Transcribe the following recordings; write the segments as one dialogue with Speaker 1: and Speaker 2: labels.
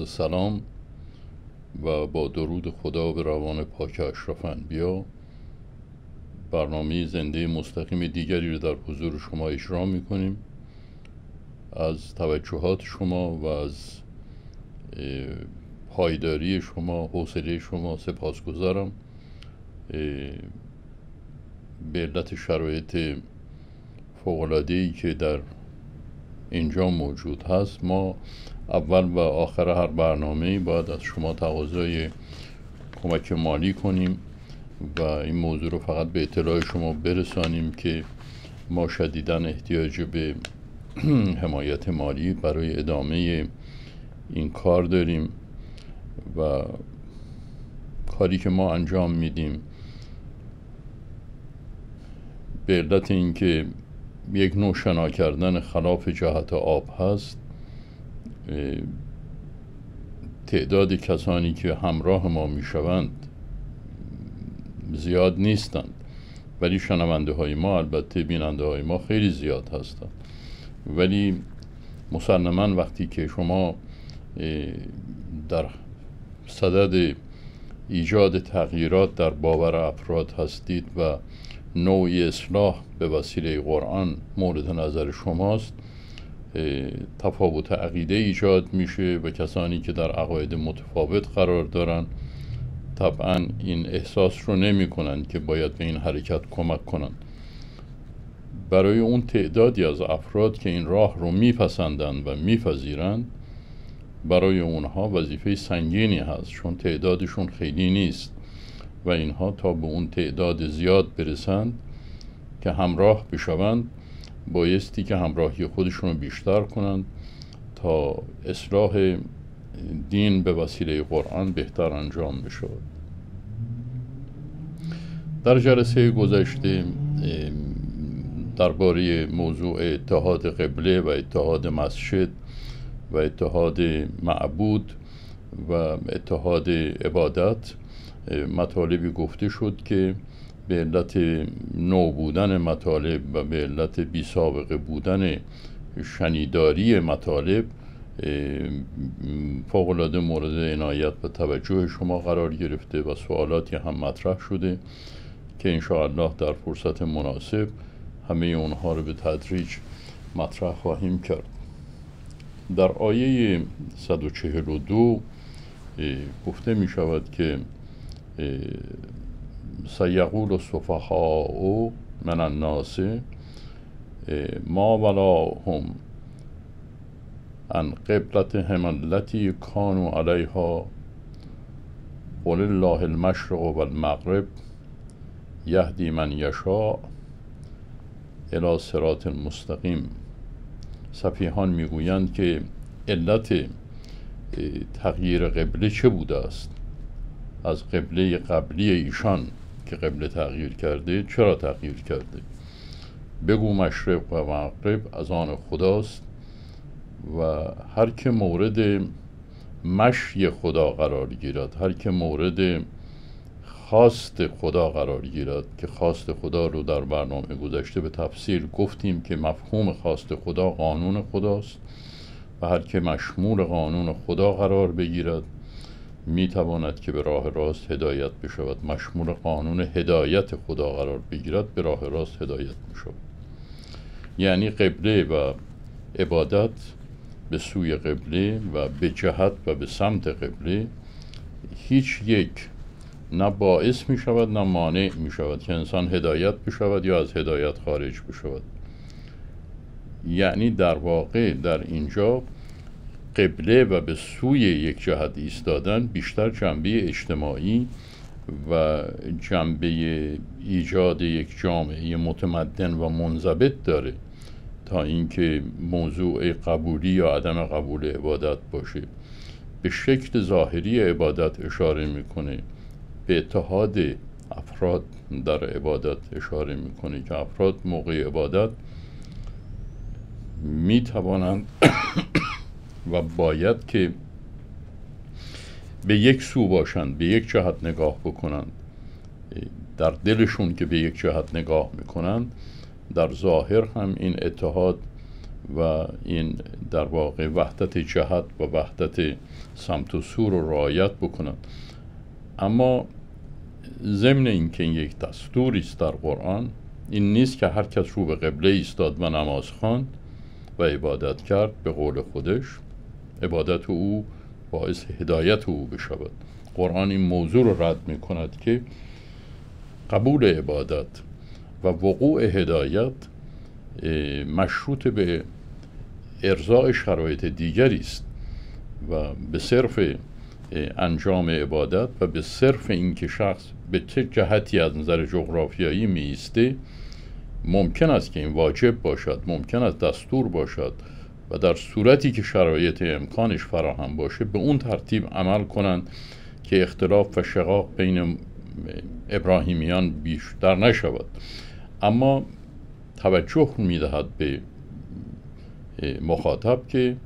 Speaker 1: عرض سلام و با درود خدا به روان پاک اشرف انبیا برنامه زنده مستقیم دیگری رو در حضور شما اجرا می‌کنیم. از توجهات شما و از پایداری شما حوصله شما سپاسگزارم. به علت شرایط فوقلادهی که در اینجا موجود هست ما اول و آخر هر برنامه باید از شما تقاضای کمک مالی کنیم و این موضوع رو فقط به اطلاع شما برسانیم که ما شدیدا احتیاج به حمایت مالی برای ادامه این کار داریم و کاری که ما انجام میدیم به علت اینکه یک نوع شنا کردن خلاف جهت آب هست تعداد کسانی که همراه ما می‌شوند زیاد نیستند. ولی شنونده های ما البته بیننده های ما خیلی زیاد هستند. ولی مسلما وقتی که شما در صدد ایجاد تغییرات در باور افراد هستید و نوعی اصلاح به وسیله قرآن مورد نظر شماست تفاوت عقیده ایجاد میشه و کسانی که در عقاید متفاوت قرار دارن طبعا این احساس رو نمی کنند که باید به این حرکت کمک کنند برای اون تعدادی از افراد که این راه رو میپسندند و میپذیرند برای اونها وظیفه سنگینی هست چون تعدادشون خیلی نیست و اینها تا به اون تعداد زیاد برسند که همراه بشوند بایستی که همراهی خودشون رو بیشتر کنند تا اصلاح دین به وسیله قرآن بهتر انجام بشود. در جلسه گذشته درباره موضوع اتحاد قبله و اتحاد مسجد و اتحاد معبود و اتحاد عبادت مطالبی گفته شد که به علت نو بودن مطالب و به علت بی سابقه بودن شنیداری مطالب فوقلاده مورد عنایت و توجه شما قرار گرفته و سوالاتی هم مطرح شده که الله در فرصت مناسب همه اونها رو به تدریج مطرح خواهیم کرد. در آیه 142 گفته می شود که سیقول الصفحاء من الناس ما ولا هم عن قبلت التي كانوا عليها قل الله المشرق والمغرب یهدی من یشا الى صراط مستقیم صفیحان می‌گویند که علت تغییر قبله چه بوده است؟ از قبله قبلی ایشان. که قبله تغییر کرده چرا تغییر کرده؟ بگو مشرق و مغرب از آن خداست و هر که مورد مشی خدا قرار گیرد هر که مورد خواست خدا قرار گیرد که خواست خدا رو در برنامه گذشته به تفصیل گفتیم که مفهوم خواست خدا قانون خداست و هر که مشمول قانون خدا قرار بگیرد می تواند که به راه راست هدایت بشود. مشمول قانون هدایت خدا قرار بگیرد به راه راست هدایت می یعنی قبله و عبادت به سوی قبله و به جهت و به سمت قبله هیچ یک نه باعث می شود نه مانع می شود که انسان هدایت بشود یا از هدایت خارج بشود. یعنی در واقع در اینجا قبله و به سوی یک جهت ایستادن بیشتر جنبه اجتماعی و جنبه ایجاد یک جامعه متمدن و منضبط داره تا اینکه موضوع قبولی یا عدم قبول عبادت باشه. به شکل ظاهری عبادت اشاره می‌کنه. به اتحاد افراد در عبادت اشاره می‌کنه که افراد موقع عبادت می توانند و باید که به یک سو باشند به یک جهت نگاه بکنند. در دلشون که به یک جهت نگاه می‌کنند در ظاهر هم این اتحاد و این در واقع وحدت جهت و وحدت سمت و سور رو رعایت بکنند. اما ضمن اینکه این یک دستوری است در قرآن این نیست که هر کس رو به قبله ایستاد و نماز خواند و عبادت کرد به قول خودش. عبادت او باعث هدایت او بشود. قرآن این موضوع رو رد می کند که قبول عبادت و وقوع هدایت مشروط به ارزای شرایط دیگری است و به صرف انجام عبادت و به صرف اینکه شخص به چه جهتی از نظر جغرافیایی میسته ممکن است که این واجب باشد ممکن است دستور باشد. و در صورتی که شرایط امکانش فراهم باشه به اون ترتیب عمل کنند که اختلاف و شقاق بین ابراهیمیان بیشتر نشود. اما توجه می‌دهد به مخاطب که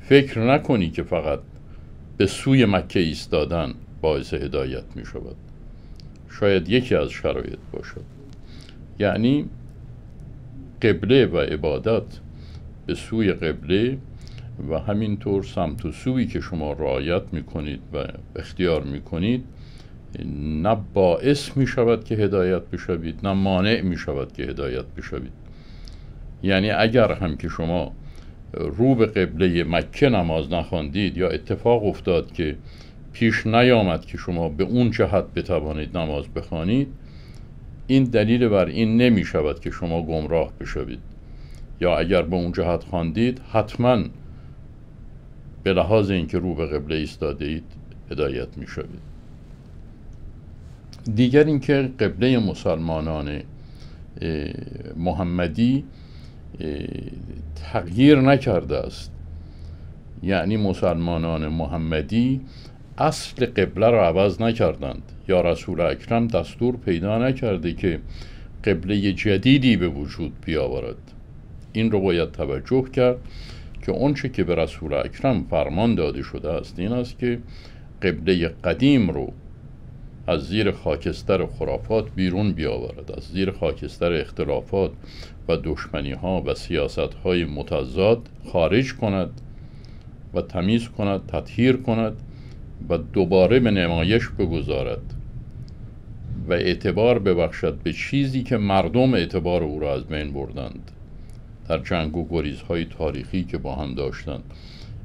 Speaker 1: فکر نکنی که فقط به سوی مکه ایستادن باعث هدایت می شود شاید یکی از شرایط باشد. یعنی قبله و عبادت به سوی قبله و همینطور سمت و سوی که شما رعایت می کنید و اختیار می کنید نه باعث می شود که هدایت بشوید نه مانع می شود که هدایت بشوید. یعنی اگر هم که شما رو به قبله مکه نماز نخواندید یا اتفاق افتاد که پیش نیامد که شما به اون جهت بتوانید نماز بخوانید این دلیل بر این نمی شود که شما گمراه بشوید. یا اگر به اون جهت خواندید حتما به لحاظ اینکه رو به قبله ایستاده اید هدایت می شوید دیگر اینکه قبله مسلمانان محمدی تغییر نکرده است. یعنی مسلمانان محمدی اصل قبله را عوض نکردند. یا رسول اکرم دستور پیدا نکرده که قبله جدیدی به وجود بیاورد. این رو باید توجه کرد که اونچه که به رسول اکرم فرمان داده شده است این است که قبله قدیم رو از زیر خاکستر خرافات بیرون بیاورد از زیر خاکستر اختلافات و دشمنی ها و سیاست های متضاد خارج کند و تمیز کند تطهیر کند و دوباره به نمایش بگذارد و اعتبار ببخشد به چیزی که مردم اعتبار او را از بین بردند. در جنگ و گریزهای تاریخی که با هم داشتند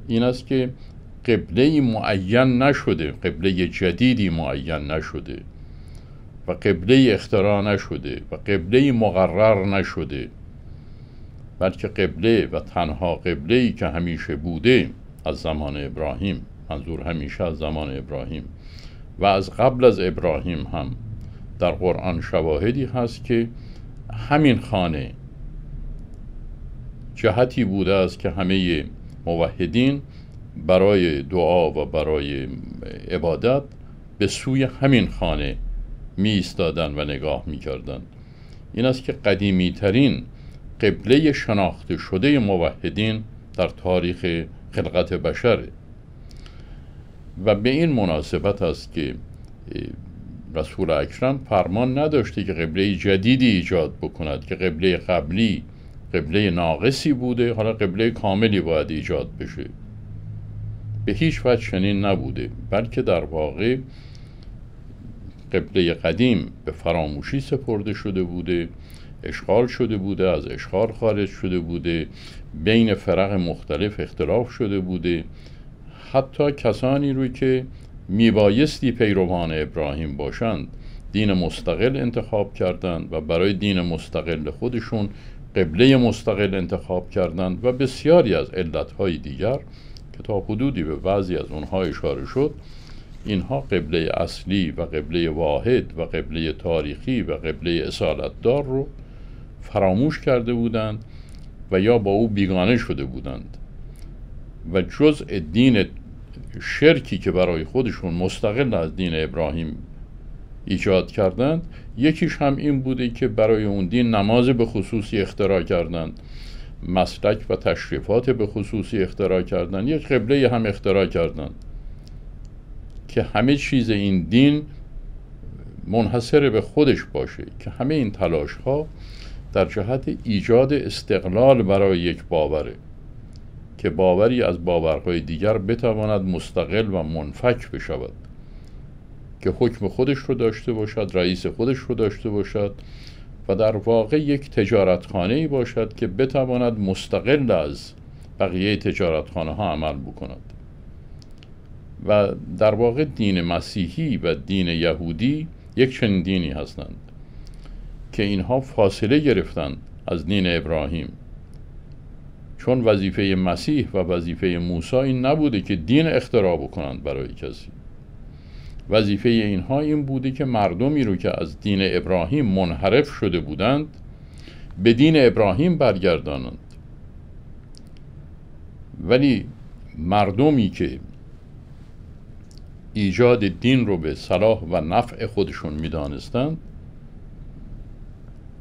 Speaker 1: این است که قبله معین نشده قبله جدیدی معین نشده و قبله اختراع نشده و قبله مقرر نشده. بلکه قبله و تنها قبله ای که همیشه بوده از زمان ابراهیم منظور همیشه از زمان ابراهیم و از قبل از ابراهیم هم در قرآن شواهدی هست که همین خانه جهتی بوده است که همه موحدین برای دعا و برای عبادت به سوی همین خانه می و نگاه می کردن. این است که قدیمی ترین قبله شناخته شده موحدین در تاریخ خلقت بشره و به این مناسبت است که رسول اکرم فرمان نداشته که قبله جدیدی ایجاد بکند که قبله قبلی قبله ناقصی بوده حالا قبله کاملی باید ایجاد بشه. به هیچ وجه چنین نبوده بلکه در واقع قبله قدیم به فراموشی سپرده شده بوده اشغال شده بوده از اشغال خارج شده بوده بین فرق مختلف اختلاف شده بوده. حتی کسانی روی که میبایستی پیروان ابراهیم باشند دین مستقل انتخاب کردند و برای دین مستقل خودشون قبله مستقل انتخاب کردند و بسیاری از علتهای دیگر که تا حدودی به بعضی از اونها اشاره شد اینها قبله اصلی و قبله واحد و قبله تاریخی و قبله اصالتدار رو فراموش کرده بودند و یا با او بیگانه شده بودند و جزء دین شرکی که برای خودشون مستقل از دین ابراهیم ایجاد کردند. یکیش هم این بوده که برای اون دین نماز به خصوصی اختراع کردند. مسلک و تشریفات به خصوصی اختراع کردند. یک قبله هم اختراع کردند. که همه چیز این دین منحصر به خودش باشه. که همه این تلاش ها در جهت ایجاد استقلال برای یک باوره. که باوری از باورهای دیگر بتواند مستقل و منفک بشود. که حکم خودش رو داشته باشد رئیس خودش رو داشته باشد و در واقع یک تجارتخانه ای باشد که بتواند مستقل از بقیه تجارتخانه ها عمل بکند. و در واقع دین مسیحی و دین یهودی یک چنین دینی هستند که اینها فاصله گرفتند از دین ابراهیم. چون وظیفه مسیح و وظیفه موسی این نبوده که دین اختراع بکنند برای کسی. وظیفه اینها این بوده که مردمی رو که از دین ابراهیم منحرف شده بودند به دین ابراهیم برگردانند. ولی مردمی که ایجاد دین رو به صلاح و نفع خودشون می‌دانستند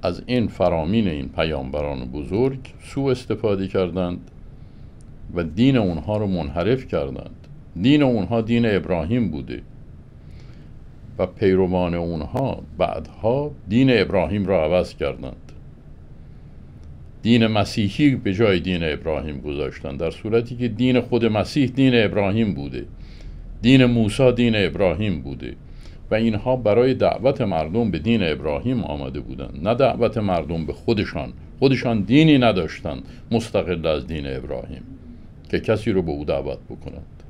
Speaker 1: از این فرامین این پیامبران بزرگ سوء استفاده کردند و دین اونها رو منحرف کردند. دین اونها دین ابراهیم بوده. و پیروان اونها بعدها دین ابراهیم را عوض کردند. دین مسیحی به جای دین ابراهیم گذاشتند در صورتی که دین خود مسیح دین ابراهیم بوده. دین موسی دین ابراهیم بوده. و اینها برای دعوت مردم به دین ابراهیم آمده بودند. نه دعوت مردم به خودشان. خودشان دینی نداشتند مستقل از دین ابراهیم که کسی رو به او دعوت بکنند.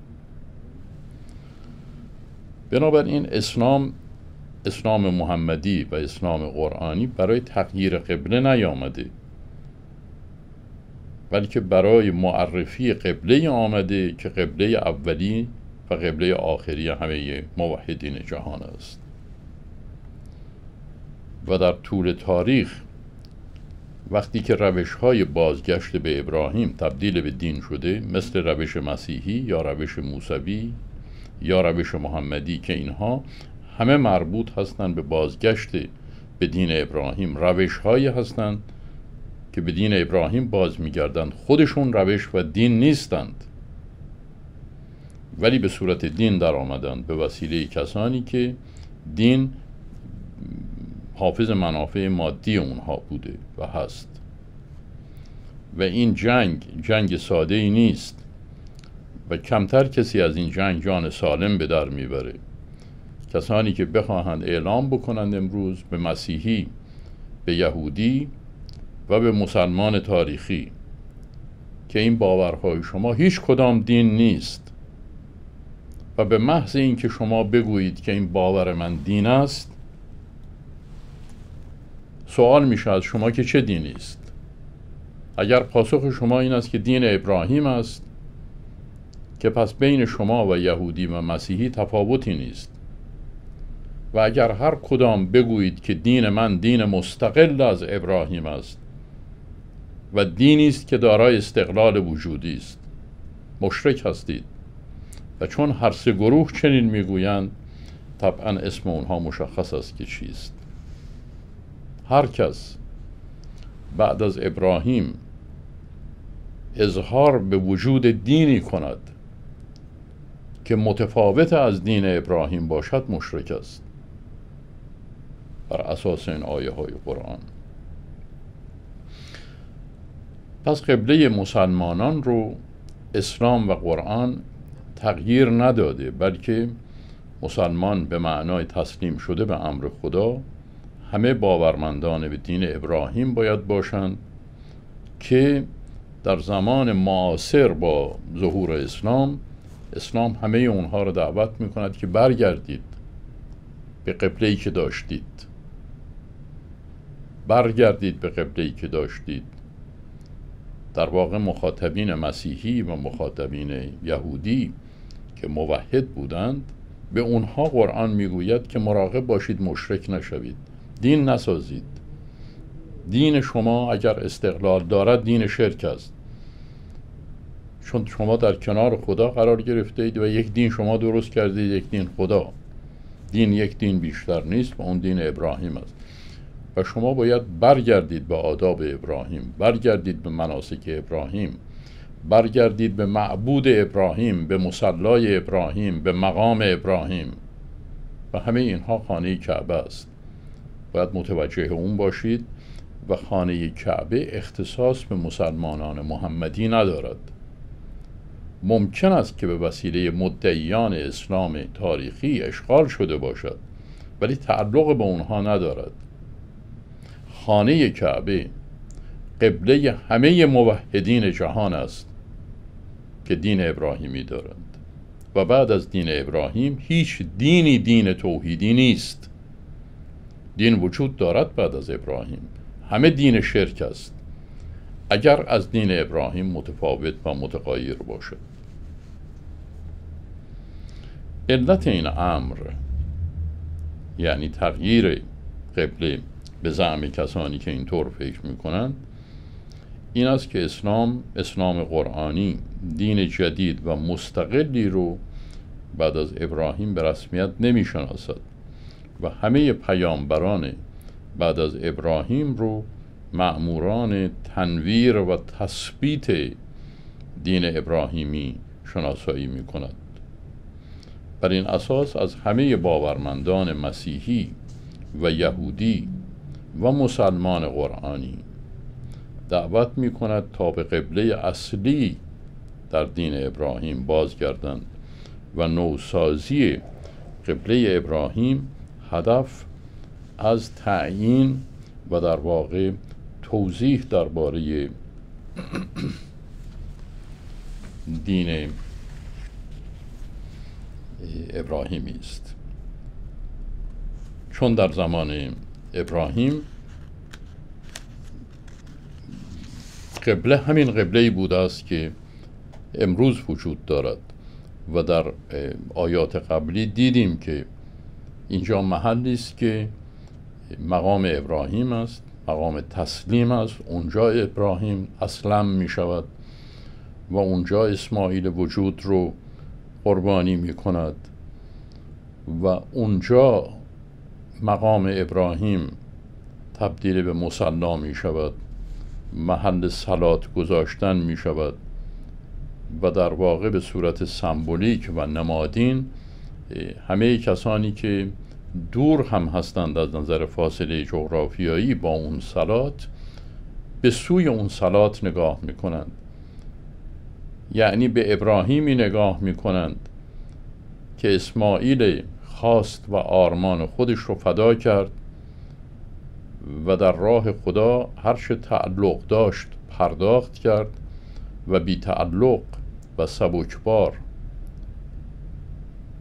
Speaker 1: بنابراین اسلام اسلام محمدی و اسلام قرآنی برای تغییر قبله نیامده. بلکه برای معرفی قبله آمده که قبله اولی و قبله آخری همه موحدین جهان است. و در طول تاریخ وقتی که روش های بازگشت به ابراهیم تبدیل به دین شده مثل روش مسیحی یا روش موسوی یا روش محمدی که اینها همه مربوط هستند به بازگشت به دین ابراهیم. روش هایی هستند که به دین ابراهیم باز میگردند. خودشون روش و دین نیستند. ولی به صورت دین در آمدند. به وسیله کسانی که دین حافظ منافع مادی اونها بوده و هست. و این جنگ جنگ ساده ای نیست. و کمتر کسی از این جنگ جان سالم به در می‌بره. کسانی که بخواهند اعلام بکنند امروز به مسیحی به یهودی و به مسلمان تاریخی که این باورهای شما هیچ کدام دین نیست و به محض اینکه شما بگویید که این باور من دین است سوال میشه از شما که چه دینی است؟ اگر پاسخ شما این است که دین ابراهیم است که پس بین شما و یهودی و مسیحی تفاوتی نیست. و اگر هر کدام بگویید که دین من دین مستقل از ابراهیم است و دینی است که دارای استقلال وجودی است مشرک هستید و چون هر سه گروه چنین می‌گویند طبعا اسم اونها مشخص است که چیست. هر کس بعد از ابراهیم اظهار به وجود دینی کند. که متفاوت از دین ابراهیم باشد مشرک است. بر اساس این آیه های قرآن. پس قبله مسلمانان رو اسلام و قرآن تغییر نداده بلکه مسلمان به معنای تسلیم شده به امر خدا همه باورمندان به دین ابراهیم باید باشند که در زمان معاصر با ظهور اسلام اسلام همه اونها رو دعوت می کند که برگردید به قبله ای که داشتید. برگردید به قبله ای که داشتید. در واقع مخاطبین مسیحی و مخاطبین یهودی که موحد بودند به اونها قرآن می‌گوید که مراقب باشید مشرک نشوید. دین نسازید. دین شما اگر استقلال دارد دین شرک است. چون شما در کنار خدا قرار گرفته اید و یک دین شما درست کردید یک دین خدا. دین یک دین بیشتر نیست و اون دین ابراهیم است. و شما باید برگردید به آداب ابراهیم برگردید به مناسک ابراهیم برگردید به معبود ابراهیم به مسلای ابراهیم به مقام ابراهیم. و همه اینها خانه کعبه است. باید متوجه اون باشید و خانه کعبه اختصاص به مسلمانان محمدی ندارد. ممکن است که به وسیله مدعیان اسلام تاریخی اشغال شده باشد ولی تعلق به اونها ندارد. خانه کعبه قبله همه موحدین جهان است که دین ابراهیمی دارند. و بعد از دین ابراهیم هیچ دینی دین توحیدی نیست. دین وجود دارد بعد از ابراهیم. همه دین شرک است. اگر از دین ابراهیم متفاوت و متغایر باشد. علت این امر یعنی تغییر قبله به زعم کسانی که اینطور فکر می‌کنند این است که اسلام اسلام قرآنی دین جدید و مستقلی رو بعد از ابراهیم به رسمیت نمی شناسد و همه پیامبران بعد از ابراهیم رو معموران تنویر و تثبیت دین ابراهیمی شناسایی می کند بر این اساس از همه باورمندان مسیحی و یهودی و مسلمان قرآنی دعوت می کند تا به قبله اصلی در دین ابراهیم بازگردند و نوسازی قبله ابراهیم هدف از تعیین و در واقع توضیح درباره دین ابراهیمی است چون در زمان ابراهیم قبله همین قبله بوده است که امروز وجود دارد و در آیات قبلی دیدیم که اینجا محلی است که مقام ابراهیم است مقام تسلیم است اونجا ابراهیم اسلم می شود و اونجا اسماعیل وجود رو قربانی می کند و اونجا مقام ابراهیم تبدیل به مسلا می شود محل سلات گذاشتن می شود و در واقع به صورت سمبولیک و نمادین همه کسانی که دور هم هستند از نظر فاصله جغرافیایی با اون سلات به سوی اون سلات نگاه می کنند یعنی به ابراهیمی نگاه می کنند که اسماعیل خواست و آرمان خودش رو فدا کرد و در راه خدا هرچه تعلق داشت پرداخت کرد و بی تعلق و سبکبار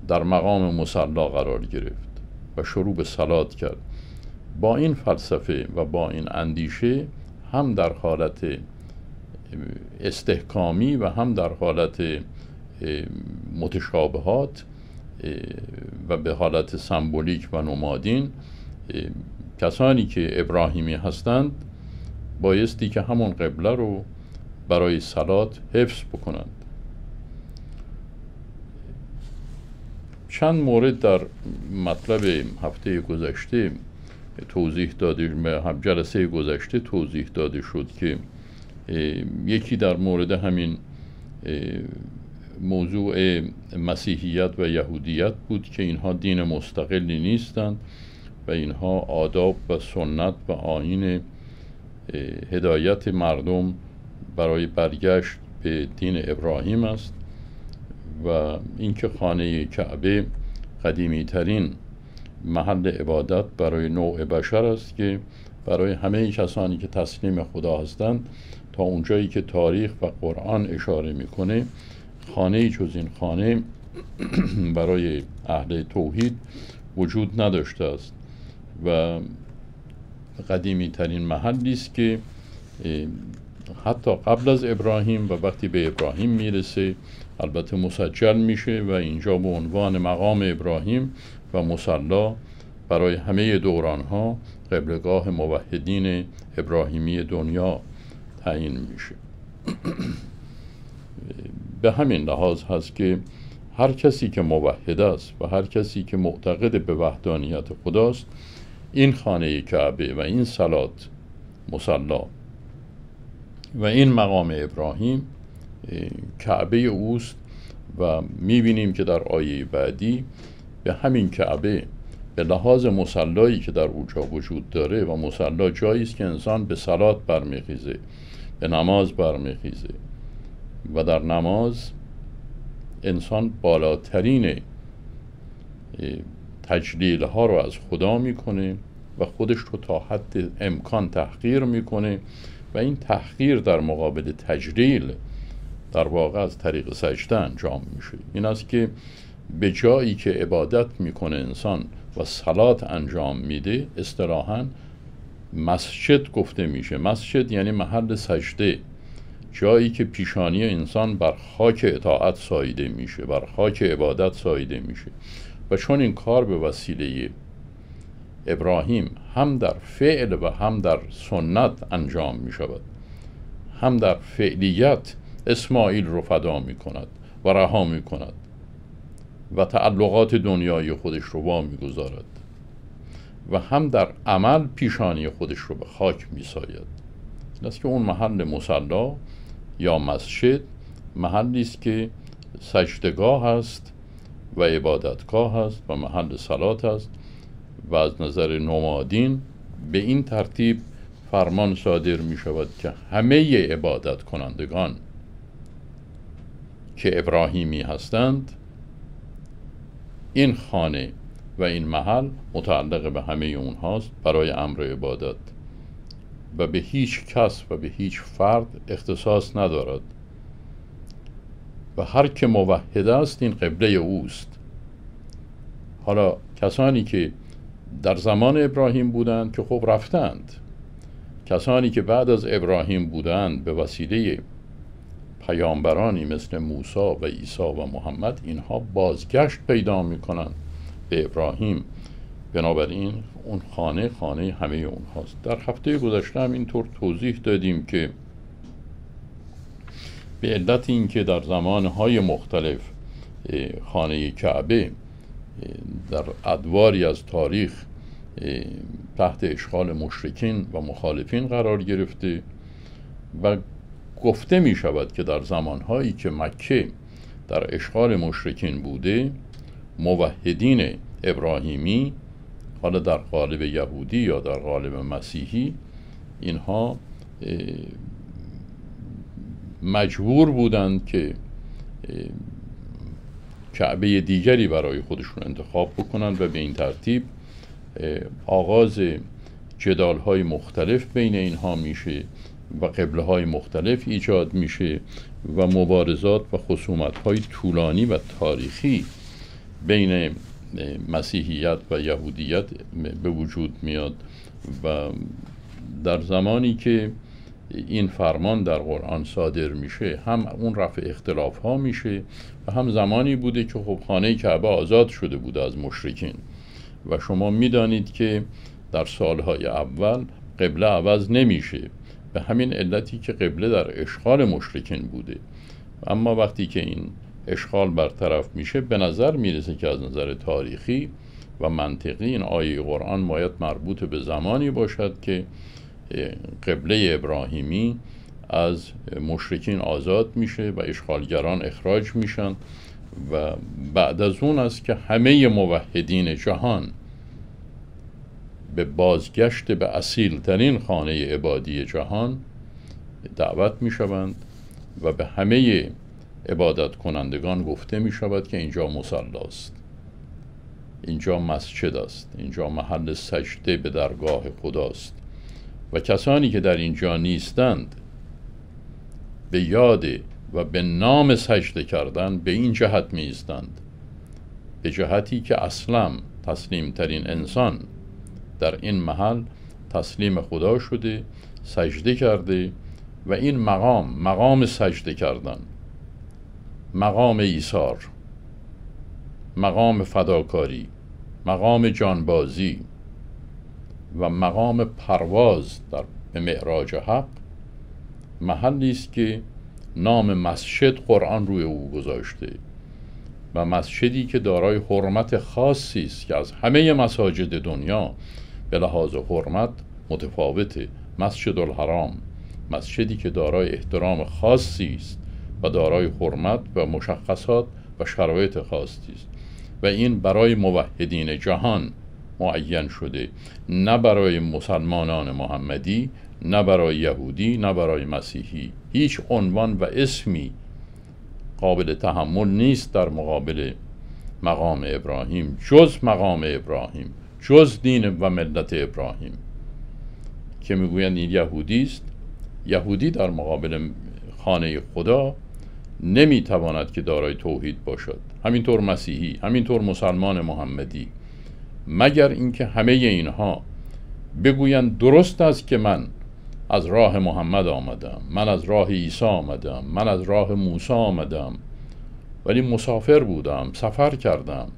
Speaker 1: در مقام مسلا قرار گرفت و شروع به سلات کرد. با این فلسفه و با این اندیشه هم در حالت استحکامی و هم در حالت متشابهات و به حالت سمبولیک و نمادین کسانی که ابراهیمی هستند بایستی که همون قبله رو برای سلات حفظ بکنند. چند مورد در مطلب هفته گذشته توضیح داده جلسه گذشته توضیح داده شد که یکی در مورد همین موضوع مسیحیت و یهودیت بود که اینها دین مستقلی نیستند و اینها آداب و سنت و آین هدایت مردم برای برگشت به دین ابراهیم است و اینکه خانه کعبه قدیمی ترین محل عبادت برای نوع بشر است که برای همه کسانی که تسلیم خدا هستند تا اونجایی که تاریخ و قرآن اشاره می‌کنه خانه جز این خانه برای اهل توحید وجود نداشته است و قدیمی ترین محلی است که حتی قبل از ابراهیم و وقتی به ابراهیم می‌رسه البته مسجل میشه و اینجا به عنوان مقام ابراهیم و مسلا برای همه دوران ها قبلگاه موحدین ابراهیمی دنیا تعیین میشه. به همین لحاظ هست که هر کسی که موحد است و هر کسی که معتقد به وحدانیت خداست این خانه کعبه و این سلات مسلا و این مقام ابراهیم کعبه اوست و می‌بینیم که در آیه بعدی به همین کعبه به لحاظ مسلایی که در اوجا وجود داره و مسلا جایی است که انسان به صلات برمیخیزه. به نماز برمیخیزه و در نماز انسان بالاترین تجلیل ها رو از خدا می‌کنه و خودش رو تا حد امکان تحقیر می‌کنه و این تحقیر در مقابل تجلیل در واقع از طریق سجده انجام میشه. این است که به جایی که عبادت می‌کنه انسان و سلات انجام میده اصطلاحا مسجد گفته میشه. مسجد یعنی محل سجده جایی که پیشانی انسان بر خاک اطاعت سایده میشه بر خاک عبادت سایده میشه. و چون این کار به وسیله ابراهیم هم در فعل و هم در سنت انجام می شود هم در فعلیت اسماعیل رو فدا می کند و رها می کند و تعلقات دنیای خودش رو وا می گذارد و هم در عمل پیشانی خودش رو به خاک می ساید است که اون محل مسلا یا مسجد محلی است که سجدگاه است و عبادتگاه است و محل سلات است و از نظر نمادین به این ترتیب فرمان صادر می شود که همه عبادت کنندگان که ابراهیمی هستند این خانه و این محل متعلق به همه اونهاست برای امر عبادت. و به هیچ کس و به هیچ فرد اختصاص ندارد. و هر که موحد است این قبله اوست. حالا کسانی که در زمان ابراهیم بودند که خب رفتند. کسانی که بعد از ابراهیم بودند به وسیله پیامبرانی مثل موسی و عیسی و محمد اینها بازگشت پیدا می‌کنند. به ابراهیم. بنابراین اون خانه خانه همه اونهاست. در هفته گذشته هم اینطور توضیح دادیم که به علت اینکه در زمانهای مختلف خانه کعبه در ادواری از تاریخ تحت اشغال مشرکین و مخالفین قرار گرفته و گفته می شود که در زمانهایی که مکه در اشغال مشرکین بوده موحدین ابراهیمی حالا در قالب یهودی یا در قالب مسیحی اینها مجبور بودند که کعبه دیگری برای خودشون انتخاب بکنند و به این ترتیب آغاز جدال های مختلف بین اینها میشه و قبله های مختلف ایجاد میشه و مبارزات و خصومت های طولانی و تاریخی بین مسیحیت و یهودیت به وجود میاد و در زمانی که این فرمان در قرآن صادر میشه هم اون رفع اختلاف ها میشه و هم زمانی بوده که خب خانه کعبه آزاد شده بوده از مشرکین. و شما می‌دانید که در سالهای اول قبله عوض نمیشه به همین علتی که قبله در اشغال مشرکین بوده. اما وقتی که این اشغال برطرف میشه به نظر می‌رسه که از نظر تاریخی و منطقی این آیه قرآن باید مربوط به زمانی باشد که قبله ابراهیمی از مشرکین آزاد میشه و اشغالگران اخراج میشن و بعد از اون است که همه موحدین جهان به بازگشت به اصیل ترین خانه عبادی جهان دعوت می شوند و به همه عبادت کنندگان گفته می شود که اینجا مسلاست اینجا مسجد است. اینجا محل سجده به درگاه خداست و کسانی که در اینجا نیستند به یاد و به نام سجده کردن به این جهت می ایستند به جهتی که اصلا تسلیم ترین انسان در این محل تسلیم خدا شده سجده کرده و این مقام مقام سجده کردن. مقام ایثار مقام فداکاری مقام جانبازی و مقام پرواز در معراج حق محلی است که نام مسجد قرآن روی او گذاشته و مسجدی که دارای حرمت خاصی است که از همه مساجد دنیا به لحاظ حرمت متفاوته. مسجد الحرام مسجدی که دارای احترام خاصی است. و دارای حرمت و مشخصات و شرایط خاصی است. و این برای موحدین جهان معین شده نه برای مسلمانان محمدی نه برای یهودی نه برای مسیحی. هیچ عنوان و اسمی قابل تحمل نیست در مقابل مقام ابراهیم جز مقام ابراهیم جز دین و ملت ابراهیم. که می‌گویند این یهودی است. یهودی در مقابل خانه خدا نمی‌تواند که دارای توحید باشد. همینطور مسیحی همینطور مسلمان محمدی. مگر اینکه همه اینها بگویند درست است که من از راه محمد آمدم من از راه عیسی آمدم من از راه موسی آمدم ولی مسافر بودم سفر کردم.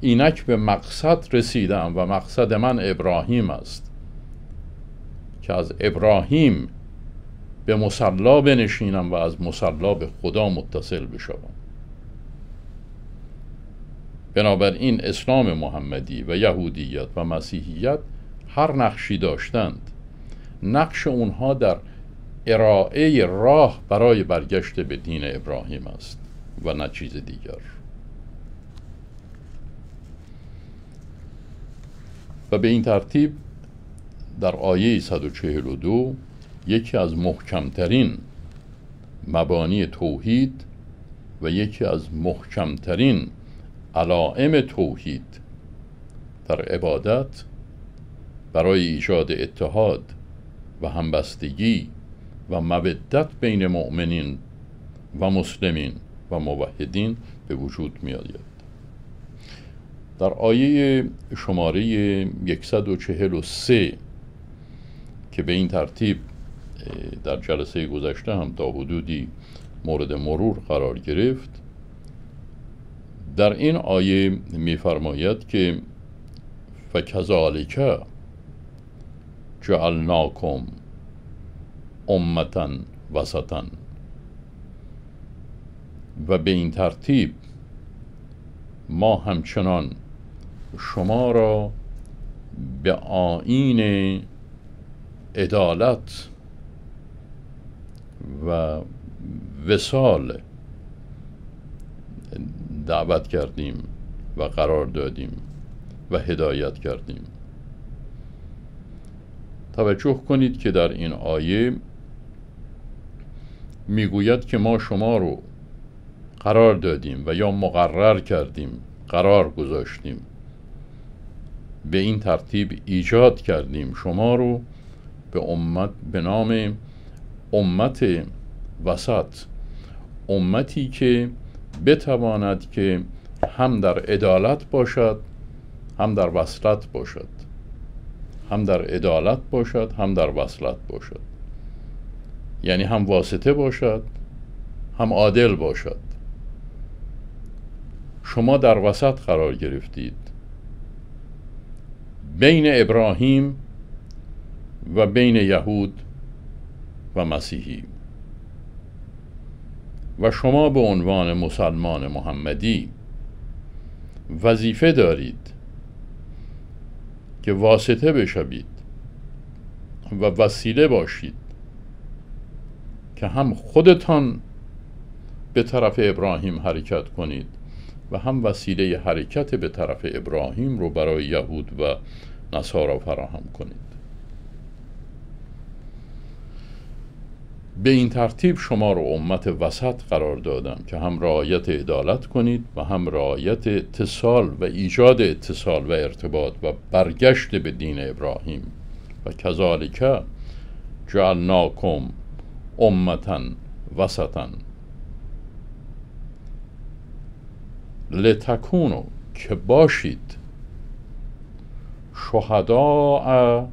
Speaker 1: اینک به مقصد رسیدم و مقصد من ابراهیم است. که از ابراهیم به مصلا بنشینم و از مصلا به خدا متصل بشوم. بنابراین اسلام محمدی و یهودیت و مسیحیت هر نقشی داشتند. نقش اونها در ارائه راه برای برگشت به دین ابراهیم است و نه چیز دیگر. و به این ترتیب در آیه 142 یکی از محکمترین مبانی توحید و یکی از محکمترین علائم توحید در عبادت برای ایجاد اتحاد و همبستگی و مودت بین مؤمنین و مسلمین و موحدین به وجود می آید در آیه شماره 143 که به این ترتیب در جلسه گذشته هم تا حدودی مورد مرور قرار گرفت. در این آیه میفرماید که فکذالک جعلناکم امتا وسطا و به این ترتیب ما همچنان شما را به آین عدالت و وسال دعوت کردیم و قرار دادیم و هدایت کردیم. توجه کنید که در این آیه می‌گوید که ما شما رو قرار دادیم و یا مقرر کردیم قرار گذاشتیم. به این ترتیب ایجاد کردیم. شما رو به امت به نام امت وسط امتی که بتواند که هم در عدالت باشد هم در وصلت باشد. هم در عدالت باشد هم در وصلت باشد. یعنی هم واسطه باشد هم عادل باشد. شما در وسط قرار گرفتید. بین ابراهیم و بین یهود و مسیحی. و شما به عنوان مسلمان محمدی وظیفه دارید که واسطه بشوید و وسیله باشید که هم خودتان به طرف ابراهیم حرکت کنید و هم وسیله حرکت به طرف ابراهیم رو برای یهود و نصارا فراهم کنید. به این ترتیب شما رو امت وسط قرار دادم که هم رعایت عدالت کنید و هم رعایت اتصال و ایجاد اتصال و ارتباط و برگشت به دین ابراهیم. و کذالک جعلناکم امتا وسطا. لتکونو که باشید شهداء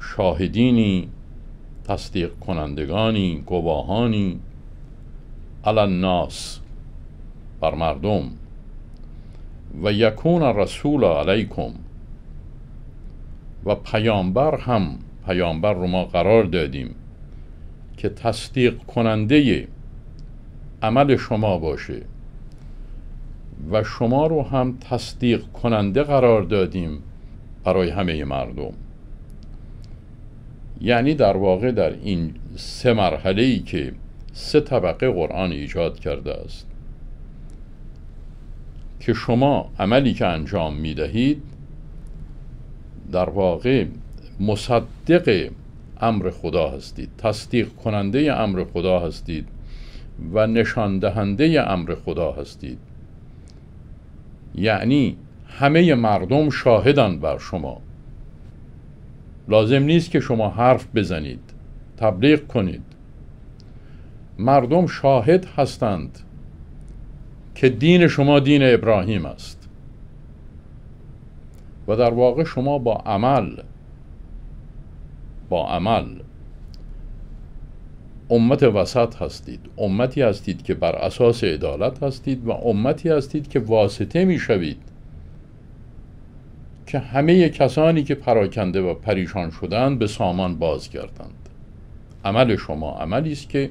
Speaker 1: شاهدینی تصدیق کنندگانی گواهانی. الناس بر مردم. و یکون رسول علیکم. و پیامبر هم پیامبر رو ما قرار دادیم که تصدیق کننده عمل شما باشه. و شما رو هم تصدیق کننده قرار دادیم برای همه مردم. یعنی در واقع در این سه مرحله ای که سه طبقه قرآن ایجاد کرده است. که شما عملی که انجام می دهید در واقع مصدق امر خدا هستید تصدیق کننده امر خدا هستید و نشان دهنده امر خدا هستید. یعنی همه مردم شاهدن بر شما. لازم نیست که شما حرف بزنید. تبلیغ کنید. مردم شاهد هستند که دین شما دین ابراهیم است. و در واقع شما با عمل با عمل امت وسط هستید. امتی هستید که بر اساس عدالت هستید و امتی هستید که واسطه می شوید که همه کسانی که پراکنده و پریشان شدند به سامان بازگردند. عمل شما عملی است که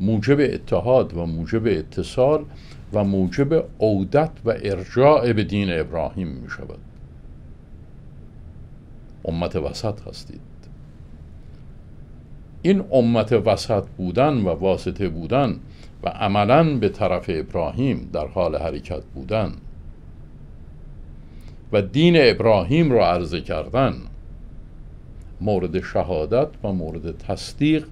Speaker 1: موجب اتحاد و موجب اتصال و موجب عودت و ارجاع به دین ابراهیم می شود. امت وسط هستید. این امت وسط بودن و واسطه بودن و عملا به طرف ابراهیم در حال حرکت بودن و دین ابراهیم را عرضه کردن. مورد شهادت و مورد تصدیق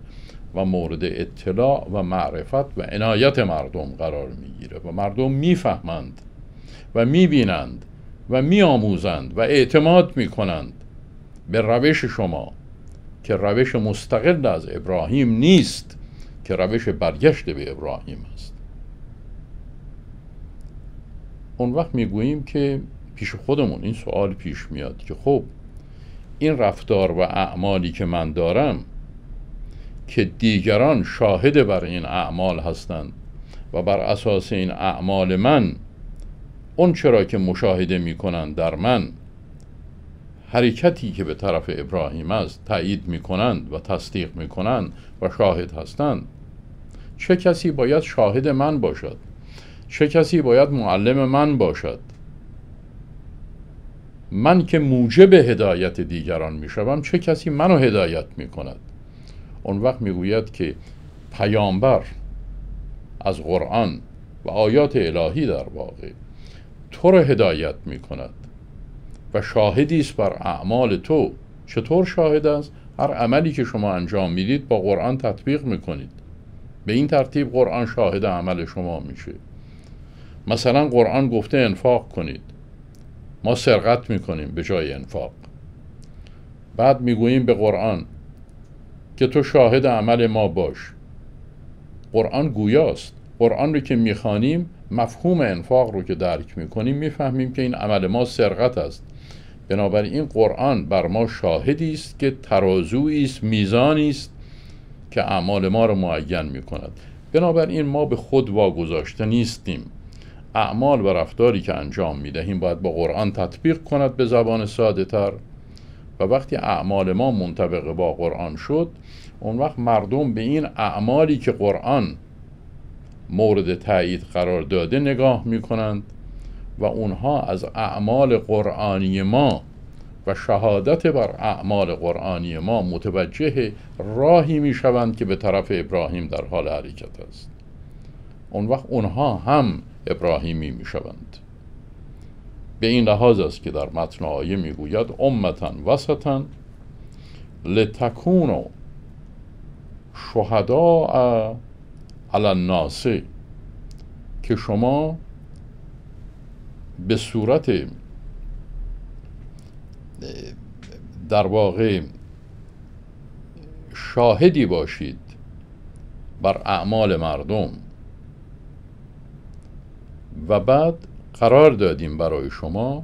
Speaker 1: و مورد اطلاع و معرفت و عنایت مردم قرار می‌گیره و مردم می‌فهمند و می‌بینند و میآموزند و اعتماد می‌کنند به روش شما که روش مستقل از ابراهیم نیست که روش برگشت به ابراهیم است. اون وقت می‌گوییم که پیش خودمون این سوال پیش میاد که خب این رفتار و اعمالی که من دارم که دیگران شاهد بر این اعمال هستند و بر اساس این اعمال من اون چرا که مشاهده می‌کنند در من حرکتی که به طرف ابراهیم است تایید می کنند و تصدیق می کنند و شاهد هستند. چه کسی باید شاهد من باشد؟ چه کسی باید معلم من باشد؟ من که موجب هدایت دیگران می شوم چه کسی منو هدایت می کند اون وقت می گوید که پیامبر از قرآن و آیات الهی در واقع تو رو هدایت می کند و شاهدی است بر اعمال تو. چطور شاهد است؟ هر عملی که شما انجام می‌دید با قرآن تطبیق می‌کنید. به این ترتیب قرآن شاهد عمل شما میشه. مثلا قرآن گفته انفاق کنید. ما سرقت می‌کنیم به جای انفاق. بعد می‌گوییم به قرآن که تو شاهد عمل ما باش. قرآن گویاست. قرآن رو که می‌خوانیم مفهوم انفاق رو که درک می‌کنیم می‌فهمیم که این عمل ما سرقت است. بنابراین قرآن بر ما شاهدی است که ترازویی است میزانی است که اعمال ما را معین می کند بنابراین ما به خود واگذاشته نیستیم. اعمال و رفتاری که انجام می دهیم باید با قرآن تطبیق کند به زبان ساده تر و وقتی اعمال ما منطبق با قرآن شد اون وقت مردم به این اعمالی که قرآن مورد تایید قرار داده نگاه می کنند و اونها از اعمال قرآنی ما و شهادت بر اعمال قرآنی ما متوجه راهی می شوند که به طرف ابراهیم در حال حرکت است. اون وقت اونها هم ابراهیمی می شوند به این لحاظ است که در متن آیه می گوید امتا وسطا لتکونو شهداء علی الناس که شما به صورت در واقع شاهدی باشید بر اعمال مردم. و بعد قرار دادیم برای شما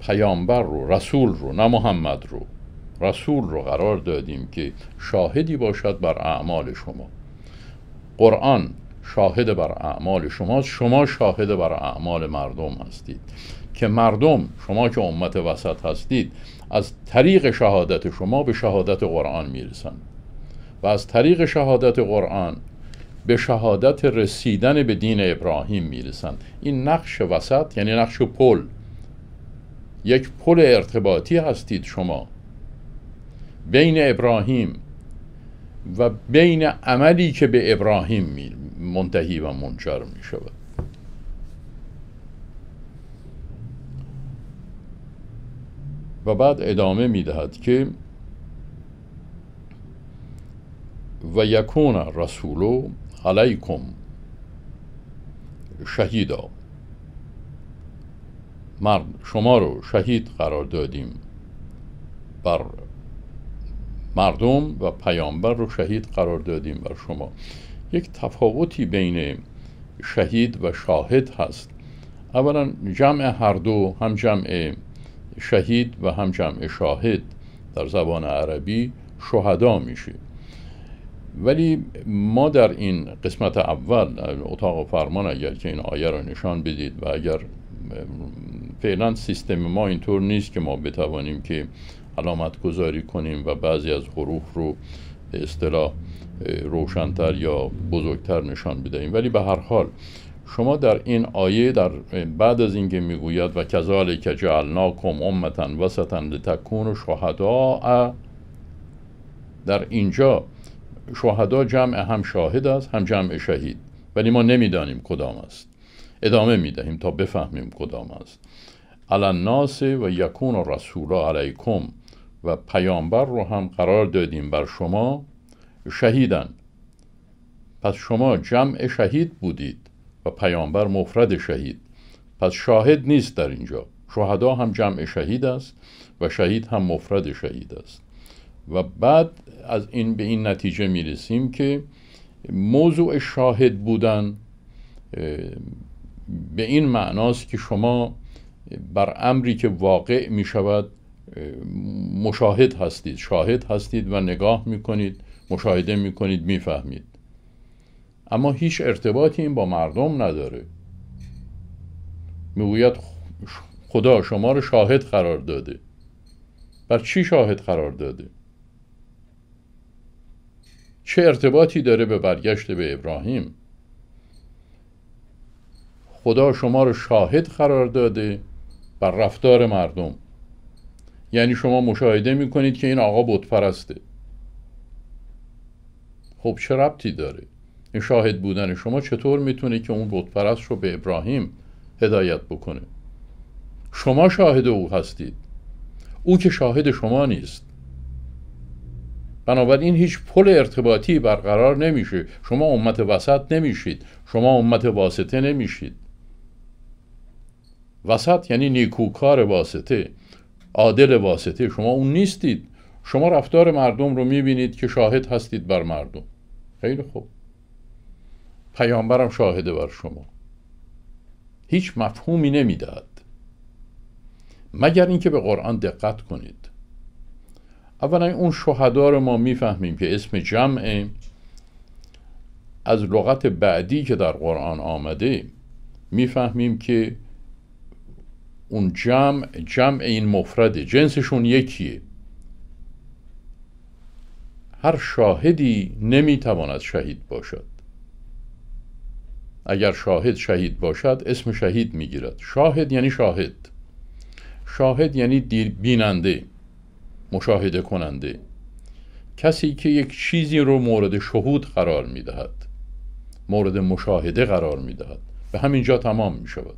Speaker 1: پیامبر رو رسول رو نه محمد رو. رسول رو قرار دادیم که شاهدی باشد بر اعمال شما. قرآن شاهد بر اعمال شما شما شاهد بر اعمال مردم هستید. که مردم شما که امت وسط هستید از طریق شهادت شما به شهادت قرآن می‌رسند. و از طریق شهادت قرآن به شهادت رسیدن به دین ابراهیم می‌رسند. این نقش وسط یعنی نقش پل. یک پل ارتباطی هستید شما. بین ابراهیم و بین عملی که به ابراهیم منتهی و منجر می شود. و بعد ادامه می دهد که و یکون رسولو علیکم. شهیدا. مرد شما رو شهید قرار دادیم. بر مردم و پیامبر رو شهید قرار دادیم بر شما. یک تفاوتی بین شهید و شاهد هست. اولا جمع هر دو هم جمع شهید و هم جمع شاهد. در زبان عربی شهدا میشه. ولی ما در این قسمت اول اتاق فرمان اگر که این آیه را نشان بدید و اگر فعلا سیستم ما اینطور نیست که ما بتوانیم که علامت گذاری کنیم و بعضی از حروف رو به اصطلاح روشنتر یا بزرگتر نشان بدهیم. ولی به هر حال شما در این آیه در بعد از اینکه می‌گوید و کذالک جعلناکم امتا وسطا لتکونوا شهداء در اینجا شهدا جمع هم شاهد است هم جمع شهید. ولی ما نمی‌دانیم کدام است. ادامه می‌دهیم تا بفهمیم کدام است. الناس و یکون رسول علیکم. و پیامبر رو هم قرار دادیم بر شما شهیدن. پس شما جمع شهید بودید و پیامبر مفرد شهید. پس شاهد نیست در اینجا. شهدا هم جمع شهید است و شهید هم مفرد شهید است. و بعد از این به این نتیجه می رسیم که موضوع شاهد بودن به این معناست که شما بر امری که واقع می شود مشاهد هستید شاهد هستید و نگاه می کنید مشاهده می کنید می فهمید اما هیچ ارتباطی این با مردم نداره. می‌گوید خدا شما رو شاهد قرار داده. بر چی شاهد قرار داده؟ چه ارتباطی داره به برگشت به ابراهیم؟ خدا شما رو شاهد قرار داده بر رفتار مردم. یعنی شما مشاهده می‌کنید که این آقا بت پرسته خب چه ربطی داره؟ این شاهد بودن شما چطور می‌تونه که اون بت پرست رو به ابراهیم هدایت بکنه؟ شما شاهد او هستید. او که شاهد شما نیست. بنابراین هیچ پل ارتباطی برقرار نمیشه. شما امت وسط نمیشید. شما امت واسطه نمیشید. وسط یعنی نیکوکار واسطه عادل واسطه. شما اون نیستید. شما رفتار مردم رو می‌بینید که شاهد هستید بر مردم. خیلی خوب. پیامبرم شاهده بر شما. هیچ مفهومی نمی‌دهد. مگر اینکه به قرآن دقت کنید. اولا اون شهدا رو ما می‌فهمیم که اسم جمع از لغت بعدی که در قرآن آمده می‌فهمیم که اون جمع جمع این مفرده جنسشون یکیه. هر شاهدی نمی‌تواند شهید باشد. اگر شاهد شهید باشد اسم شهید می‌گیرد. شاهد یعنی شاهد. شاهد یعنی بیننده مشاهده کننده کسی که یک چیزی رو مورد شهود قرار می‌دهد مورد مشاهده قرار می‌دهد. به همین جا تمام می شود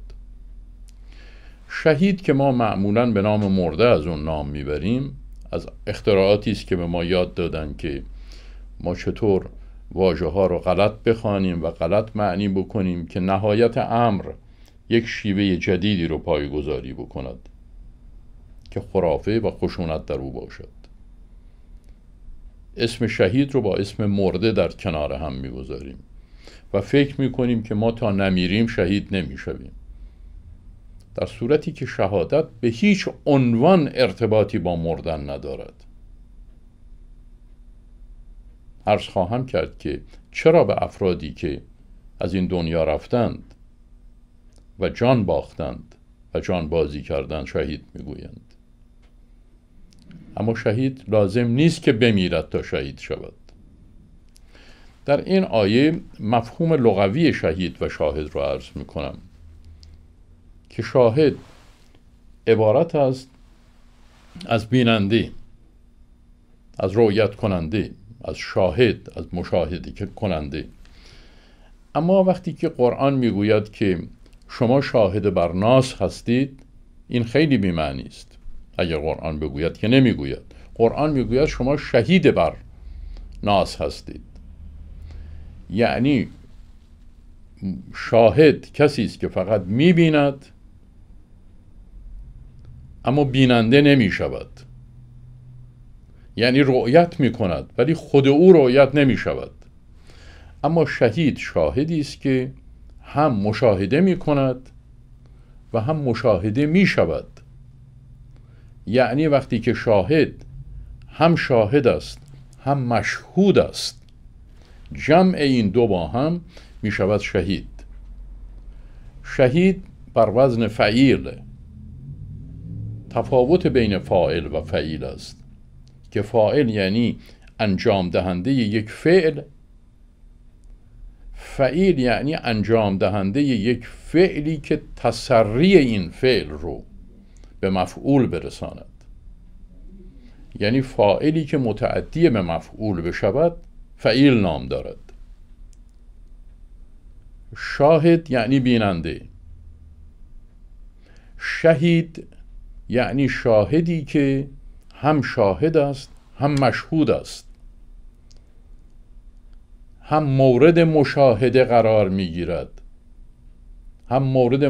Speaker 1: شهید که ما معمولا به نام مرده از اون نام می‌بریم از اختراعاتی است که به ما یاد دادن که ما چطور واژه ها رو غلط بخوانیم و غلط معنی بکنیم که نهایت امر یک شیوه جدیدی رو پایگذاری بکند. که خرافه و خشونت در او باشد. اسم شهید رو با اسم مرده در کنار هم می‌گذاریم و فکر می‌کنیم که ما تا نمیریم شهید نمی‌شویم. در صورتی که شهادت به هیچ عنوان ارتباطی با مردن ندارد. عرض خواهم کرد که چرا به افرادی که از این دنیا رفتند و جان باختند و جان بازی کردند شهید می‌گویند؟ اما شهید لازم نیست که بمیرد تا شهید شود. در این آیه مفهوم لغوی شهید و شاهد رو عرض می کنم که شاهد عبارت است از بیننده از رویت کننده از شاهد از مشاهده کننده. اما وقتی که قرآن می‌گوید که شما شاهد بر ناس هستید این خیلی بیمعنی است. اگر قرآن بگوید که نمی‌گوید. قرآن می‌گوید شما شهید بر ناس هستید. یعنی شاهد کسی است که فقط می‌بیند اما بیننده نمی شود یعنی رؤیت می کند ولی خود او رؤیت نمی شود اما شهید شاهدی است که هم مشاهده می کند و هم مشاهده می شود یعنی وقتی که شاهد هم شاهد است هم مشهود است. جمع این دو با هم می شود شهید. شهید بر وزن فعیل. تفاوت بین فاعل و فعیل است. که فاعل یعنی انجام دهنده یک فعل فعیل یعنی انجام دهنده یک فعلی که تسری این فعل رو به مفعول برساند. یعنی فاعلی که متعدی به مفعول بشود فعیل نام دارد. شاهد یعنی بیننده. شهید یعنی شاهدی که هم شاهد است هم مشهود است. هم مورد مشاهده قرار می گیرد هم مورد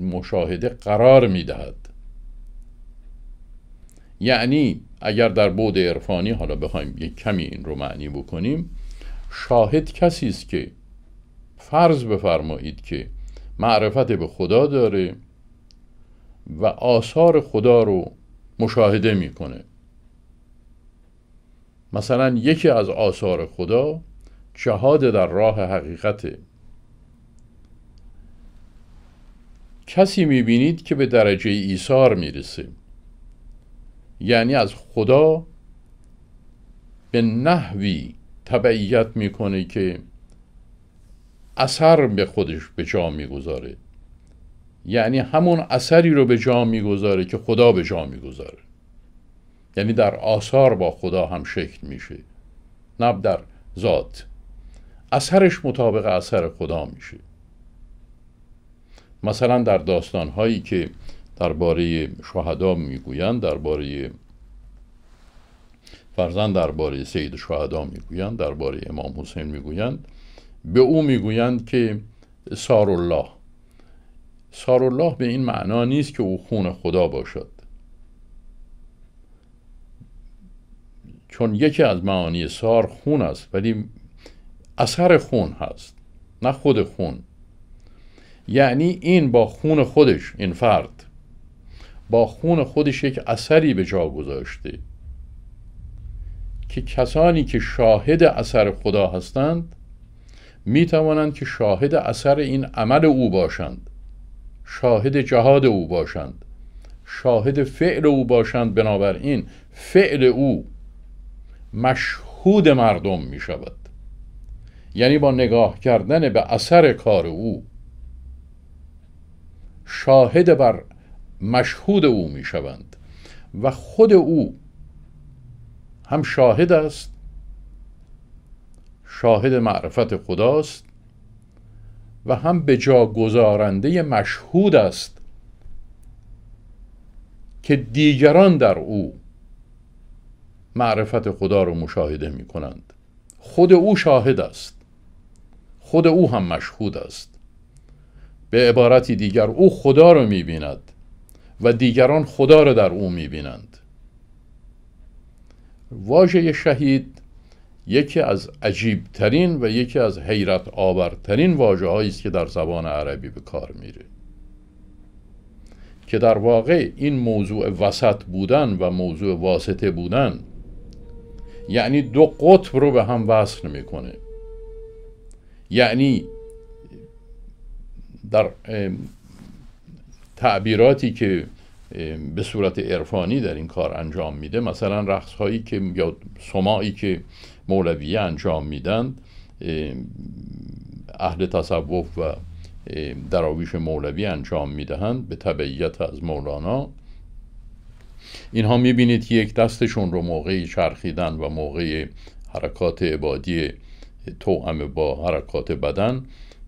Speaker 1: مشاهده قرار می دهد یعنی اگر در بود عرفانی حالا بخوایم یک کمی این رو معنی بکنیم شاهد کسی است که فرض بفرمایید که معرفت به خدا داره و آثار خدا رو مشاهده می‌کنه. مثلا یکی از آثار خدا جهاد در راه حقیقته کسی می‌بینید که به درجه ایثار می‌رسه. یعنی از خدا به نحوی تبعیت می‌کنه که اثر به خودش به جا می‌گذاره. یعنی همون اثری رو به جا می‌گذاره که خدا به جا می‌گذاره. یعنی در آثار با خدا هم شکل میشه نه در ذات. اثرش مطابق اثر خدا میشه. مثلا در داستان هایی که درباره شهدا می‌گویند درباره فرزن درباره سید شهدا می‌گویند درباره امام حسین می‌گویند. به او می‌گویند که سار الله سار الله به این معنا نیست که او خون خدا باشد. چون یکی از معانی سار خون است ولی اثر خون هست نه خود خون. یعنی این با خون خودش این فرد. با خون خودش یک اثری به جا گذاشته. که کسانی که شاهد اثر خدا هستند می توانند که شاهد اثر این عمل او باشند. شاهد جهاد او باشند. شاهد فعل او باشند. بنابراین فعل او مشهود مردم می شود. یعنی با نگاه کردن به اثر کار او. شاهد بر مشهود او می شوند و خود او هم شاهد است شاهد معرفت خداست و هم به جا گذارنده مشهود است که دیگران در او معرفت خدا رو مشاهده می کنند خود او شاهد است. خود او هم مشهود است. به عبارتی دیگر او خدا رو می بیند و دیگران خدا را در او می‌بینند. واژه شهید یکی از عجیبترین و یکی از حیرت آورترین واژه است که در زبان عربی به کار میره. که در واقع این موضوع وسط بودن و موضوع واسطه بودن یعنی دو قطب رو به هم وصل می‌کنه. یعنی در تعبیراتی که به صورت عرفانی در این کار انجام میده. مثلا رقص هایی که یا سماعی که مولویه انجام میدن اهل تصوف و دراویش مولوی انجام می‌دهند به تبعیت از مولانا. اینها می‌بینید که یک دستشون رو موقعی چرخیدن و موقع حرکات عبادی توأم با حرکات بدن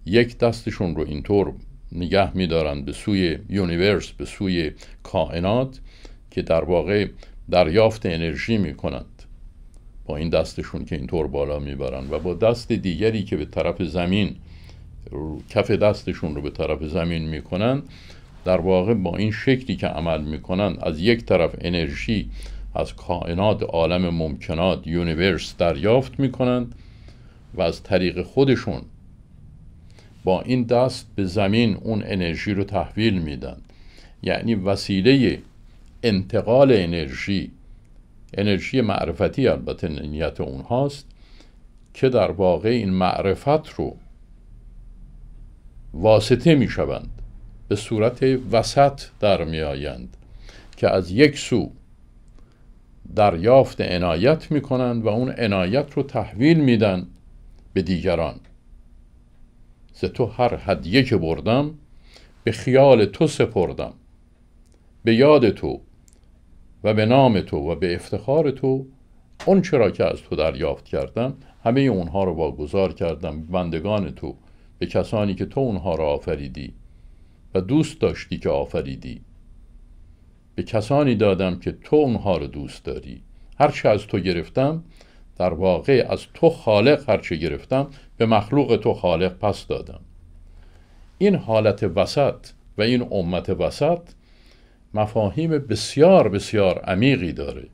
Speaker 1: یک دستشون رو اینطور نگه میدارند به سوی یونیورس به سوی کائنات که در واقع دریافت انرژی می‌کنند. با این دستشون که اینطور بالا می‌برن و با دست دیگری که به طرف زمین کف دستشون رو به طرف زمین می‌کنن در واقع با این شکلی که عمل می‌کنن از یک طرف انرژی از کائنات عالم ممکنات یونیورس دریافت می‌کنند و از طریق خودشون با این دست به زمین اون انرژی رو تحویل میدن. یعنی وسیله انتقال انرژی انرژی معرفتی البته نیت اونهاست که در واقع این معرفت رو واسطه می شوند به صورت وسط در می آیند که از یک سو دریافت عنایت می کنند و اون عنایت رو تحویل میدن به دیگران. ز تو هر هدیه که بردم به خیال تو سپردم. به یاد تو و به نام تو و به افتخار تو اون چرا که از تو دریافت کردم همه اونها رو واگذار کردم. بندگان تو به کسانی که تو اونها را آفریدی و دوست داشتی که آفریدی. به کسانی دادم که تو اونها رو دوست داری. هرچه از تو گرفتم در واقع از تو خالق هرچه گرفتم به مخلوق تو خالق پس دادم. این حالت وسط و این امت وسط مفاهیم بسیار بسیار عمیقی داره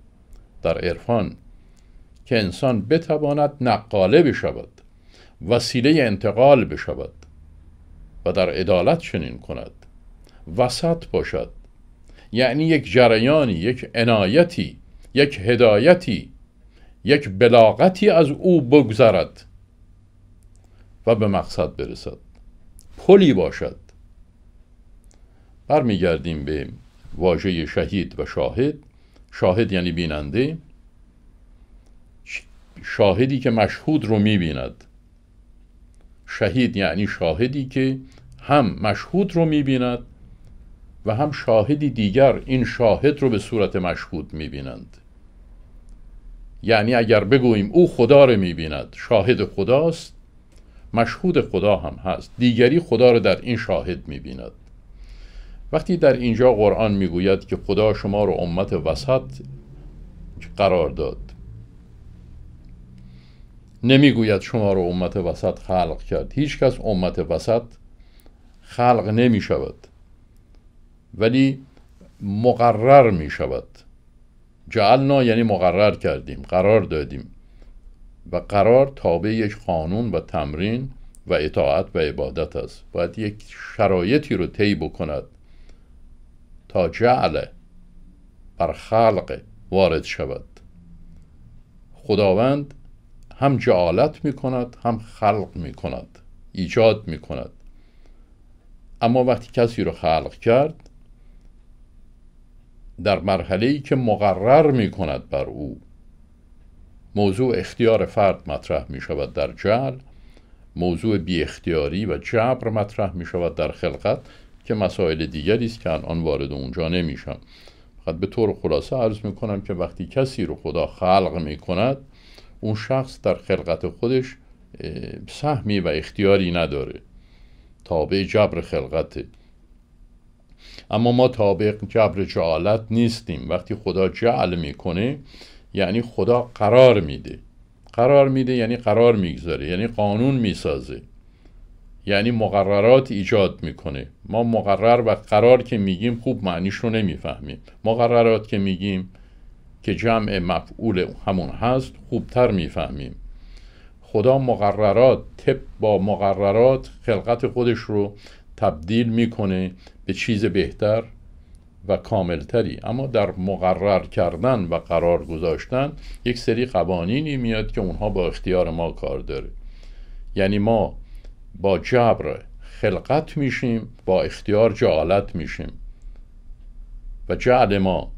Speaker 1: در عرفان که انسان بتواند نقاله بشود وسیله انتقال بشود و در عدالت چنین کند. وسط باشد. یعنی یک جریانی یک عنایتی یک هدایتی یک بلاغتی از او بگذرد. و به مقصد برسد. پلی باشد. برمیگردیم به واژه شهید و شاهد. شاهد یعنی بیننده. شاهدی که مشهود رو می‌بیند. شهید یعنی شاهدی که هم مشهود رو می‌بیند و هم شاهدی دیگر این شاهد رو به صورت مشهود می‌بینند. یعنی اگر بگوییم او خدا رو می‌بیند شاهد خداست مشهود خدا هم هست. دیگری خدا رو در این شاهد می‌بیند. وقتی در اینجا قرآن می‌گوید که خدا شما رو امت وسط قرار داد نمی‌گوید شما رو امت وسط خلق کرد. هیچ کس امت وسط خلق نمی شود ولی مقرر می شود جعلنا یعنی مقرر کردیم قرار دادیم. و قرار تابع یک قانون و تمرین و اطاعت و عبادت است. باید یک شرایطی رو طی بکند تا جعل بر خلق وارد شود. خداوند هم جعالت می کند هم خلق می کند ایجاد می کند اما وقتی کسی رو خلق کرد در مرحله ای که مقرر می کند بر او موضوع اختیار فرد مطرح می شود در جعل موضوع بی اختیاری و جبر مطرح می شود در خلقت که مسائل دیگری است که الان وارد اونجا نمیشم. فقط به طور خلاصه عرض می کنم که وقتی کسی رو خدا خلق می کند اون شخص در خلقت خودش سهمی و اختیاری نداره. تابع جبر خلقته. اما ما تابع جبر جعالت نیستیم. وقتی خدا جعل می‌کنه یعنی خدا قرار میده. قرار میده یعنی قرار می‌گذاره یعنی قانون می‌سازه. یعنی مقررات ایجاد می‌کنه. ما مقرر و قرار که میگیم خوب معنیش رو نمی‌فهمیم. مقررات که میگیم که جمع مفعول همون هست خوبتر می‌فهمیم. خدا مقررات طب با مقررات خلقت خودش رو تبدیل می‌کنه به چیز بهتر. و کاملتری. اما در مقرر کردن و قرار گذاشتن یک سری قوانینی میاد که اونها با اختیار ما کار داره. یعنی ما با جبر خلقت میشیم با اختیار جعالت میشیم. و جعل ما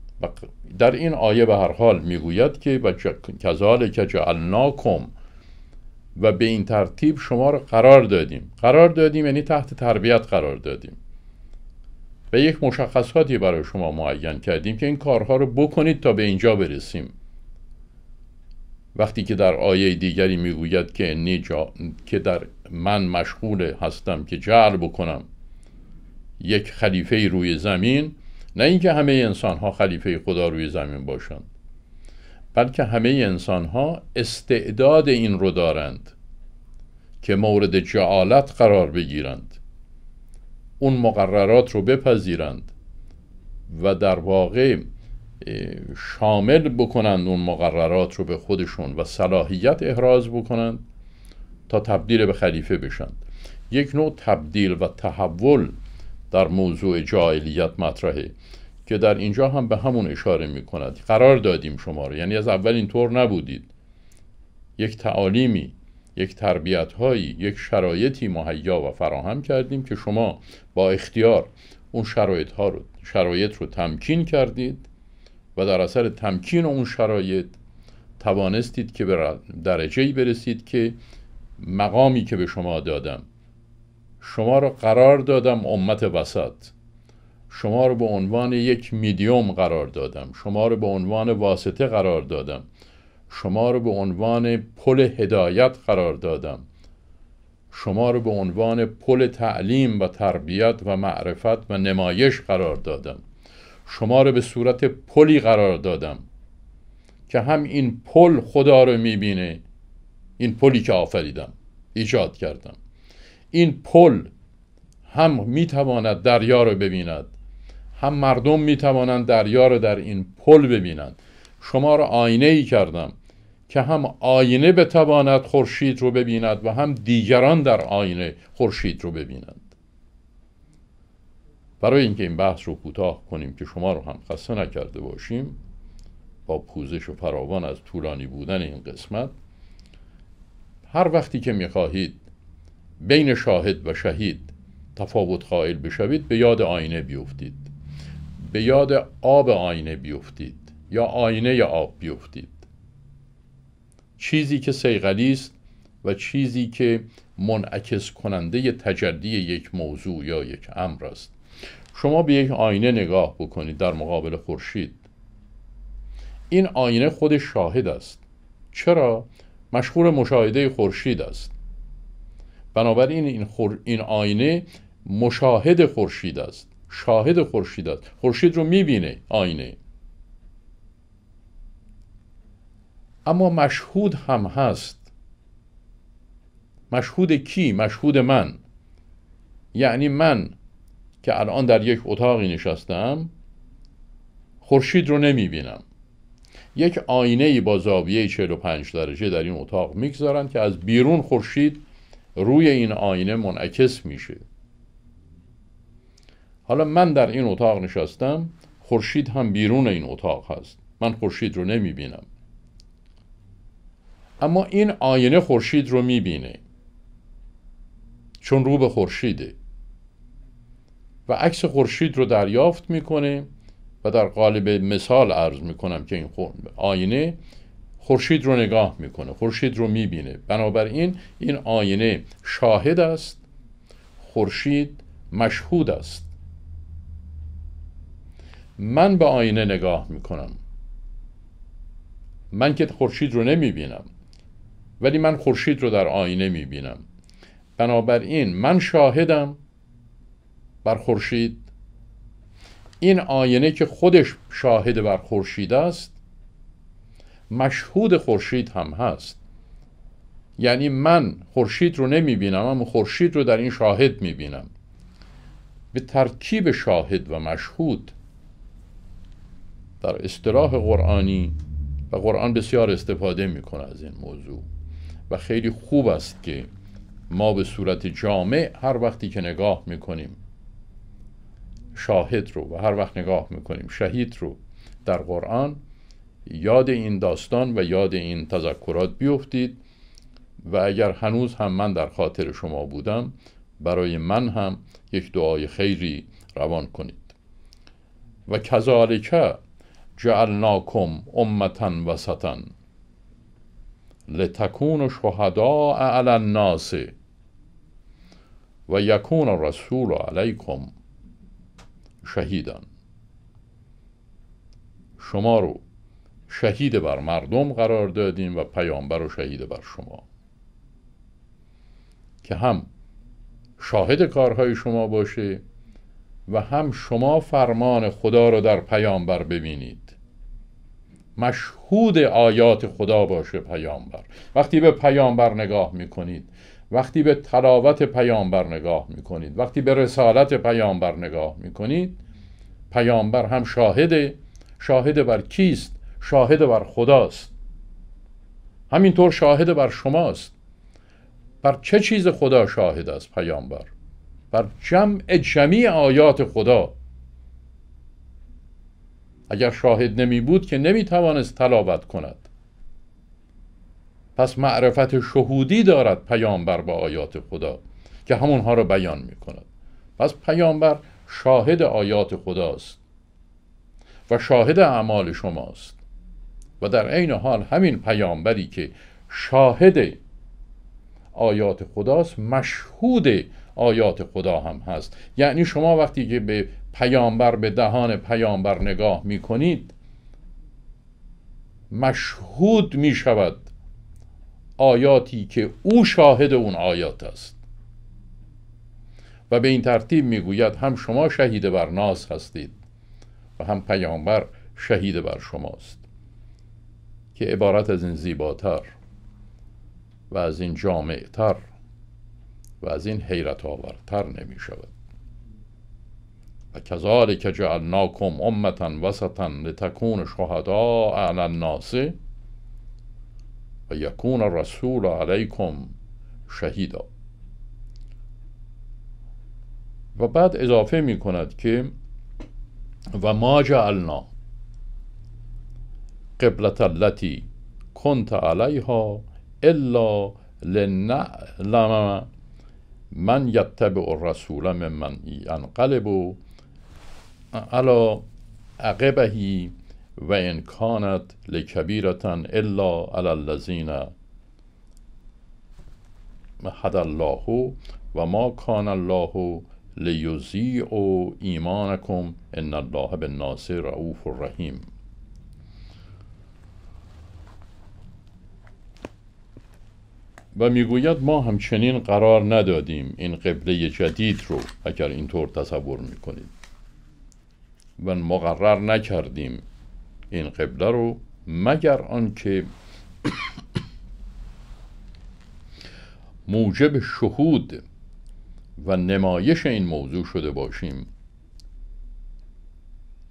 Speaker 1: در این آیه به هر حال می‌گوید که و کذالک جعلناکم و به این ترتیب شما رو قرار دادیم. قرار دادیم یعنی تحت تربیت قرار دادیم. و یک مشخصاتی برای شما معین کردیم که این کارها رو بکنید تا به اینجا برسیم. وقتی که در آیه دیگری می‌گوید که انی جا... که در من مشغول هستم که جعل بکنم یک خلیفه روی زمین نه اینکه همه انسان ها خلیفه خدا روی زمین باشند بلکه همه انسان ها استعداد این رو دارند که مورد جعالت قرار بگیرند. اون مقررات رو بپذیرند و در واقع شامل بکنند اون مقررات رو به خودشون و صلاحیت احراز بکنند تا تبدیل به خلیفه بشند. یک نوع تبدیل و تحول در موضوع جاهلیت مطرحه که در اینجا هم به همون اشاره می کند قرار دادیم شما رو. یعنی از اول اینطور نبودید. یک تعالیمی یک تربیت هایی یک شرایطی مهیا و فراهم کردیم که شما با اختیار اون شرایط ها رو شرایط رو تمکین کردید و در اثر تمکین اون شرایط توانستید که به درجه برسید که مقامی که به شما دادم شما رو قرار دادم امت وسط. شما رو به عنوان یک میدیوم قرار دادم. شما رو به عنوان واسطه قرار دادم. شما رو به عنوان پل هدایت قرار دادم. شما رو به عنوان پل تعلیم و تربیت و معرفت و نمایش قرار دادم. شما رو به صورت پلی قرار دادم که هم این پل خدا رو می‌بینه این پلی که آفریدم ایجاد کردم. این پل هم می‌تواند دریا رو ببیند هم مردم می‌توانند دریا رو در این پل ببینند. شما رو آینه ای کردم که هم آینه بتواند خورشید رو ببیند و هم دیگران در آینه خورشید رو ببینند. برای اینکه این بحث رو کوتاه کنیم که شما رو هم خسته نکرده باشیم با پوزش و فراوان از طولانی بودن این قسمت هر وقتی که می‌خواهید بین شاهد و شهید تفاوت قائل بشوید به یاد آینه بیفتید. به یاد آب آینه بیفتید. یا آینه آب بیفتید. چیزی که سیغلی است و چیزی که منعکس کننده تجلی یک موضوع یا یک امر است. شما به یک آینه نگاه بکنید در مقابل خورشید. این آینه خود شاهد است. چرا؟ مشغول مشاهده خورشید است. بنابراین این, خور... این آینه مشاهد خورشید است. شاهد خورشید است. خورشید رو می‌بینه آینه. اما مشهود هم هست. مشهود کی؟ مشهود من. یعنی من که الان در یک اتاقی نشستم خورشید رو نمی بینم یک آینه با زاویه 45 درجه در این اتاق می‌گذارن که از بیرون خورشید روی این آینه منعکس میشه. حالا من در این اتاق نشستم خورشید هم بیرون این اتاق هست. من خورشید رو نمی بینم اما این آینه خورشید رو می‌بینه. چون رو به خورشیده. و عکس خورشید رو دریافت می‌کنه و در قالب مثال عرض می‌کنم که این آینه خورشید رو نگاه می‌کنه خورشید رو می‌بینه. بنابراین این آینه شاهد است خورشید مشهود است. من به آینه نگاه می‌کنم. من که خورشید رو نمی‌بینم. ولی من خورشید رو در آینه می‌بینم. بنابراین من شاهدم بر خورشید. این آینه که خودش شاهد بر خورشید است مشهود خورشید هم هست. یعنی من خورشید رو نمی‌بینم اما خورشید رو در این شاهد می‌بینم. به ترکیب شاهد و مشهود در اصطلاح قرآنی و قرآن بسیار استفاده می‌کنه از این موضوع. و خیلی خوب است که ما به صورت جامع هر وقتی که نگاه می‌کنیم شاهد رو و هر وقت نگاه می‌کنیم شهید رو در قرآن یاد این داستان و یاد این تذکرات بیفتید و اگر هنوز هم من در خاطر شما بودم برای من هم یک دعای خیری روان کنید. و کذالک جعلناکم امتا وسطا. لتکون شهداء علی الناس و یکون رسول علیکم شهیدن شما رو شهید بر مردم قرار دادیم و پیامبر و شهید بر شما. که هم شاهد کارهای شما باشه و هم شما فرمان خدا رو در پیامبر ببینید. مشهود آیات خدا باشه پیامبر. وقتی به پیامبر نگاه می‌کنید وقتی به تلاوت پیامبر نگاه می‌کنید وقتی به رسالت پیامبر نگاه می‌کنید پیامبر هم شاهده. شاهد بر کیست؟ شاهد بر خداست. همینطور شاهد بر شماست. بر چه چیز خدا شاهد است پیامبر؟ بر جمع جمعی آیات خدا. اگر شاهد نمی بود که نمی توانست تلاوت کند. پس معرفت شهودی دارد پیامبر با آیات خدا که همونها رو بیان می کند. پس پیامبر شاهد آیات خداست و شاهد اعمال شماست. و در عین حال همین پیامبری که شاهد آیات خداست مشهود آیات خدا هم هست. یعنی شما وقتی که به پیامبر به دهان پیامبر نگاه می کنید مشهود می شود آیاتی که او شاهد اون آیات است. و به این ترتیب می‌گوید هم شما شهید بر ناس هستید و هم پیامبر شهید بر شماست که عبارت از این زیباتر و از این جامعتر و از این حیرت آورتر نمی شود و کذالک جعلناکم امتا وسطا لتکون شهداء علی الناس و یکون الرسول علیکم شهیدا. و بعد اضافه می کند که و ما جعلنا قبلت التي كنت علیها الا لنعلم من یتبع الرسول من ینقلب على عقبه و ان کانت لکبیرتا الا علی الذین هد الله و ما کان الله لیضیع ایمانکم ان الله بالناس رؤوف الرحیم. و می‌گوید ما همچنین قرار ندادیم این قبله جدید رو اگر اینطور تصور می‌کنید. و مقرر نکردیم. این قبله رو مگر آنکه موجب شهود و نمایش این موضوع شده باشیم